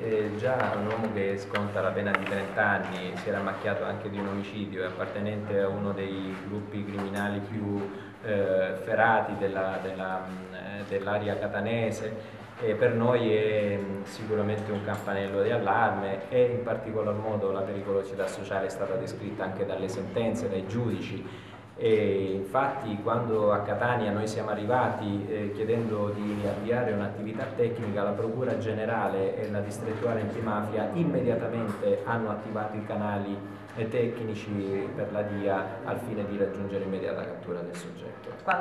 eh, già un uomo che sconta la pena di 30 anni, si era macchiato anche di un omicidio, è appartenente a uno dei gruppi criminali più eh, ferati dell'area della, dell catanese. E per noi è sicuramente un campanello di allarme e in particolar modo la pericolosità sociale è stata descritta anche dalle sentenze, dai giudici e infatti quando a Catania noi siamo arrivati eh, chiedendo di avviare un'attività tecnica, la Procura Generale e la distrettuale antimafia immediatamente hanno attivato i canali tecnici per la DIA al fine di raggiungere immediata cattura del soggetto.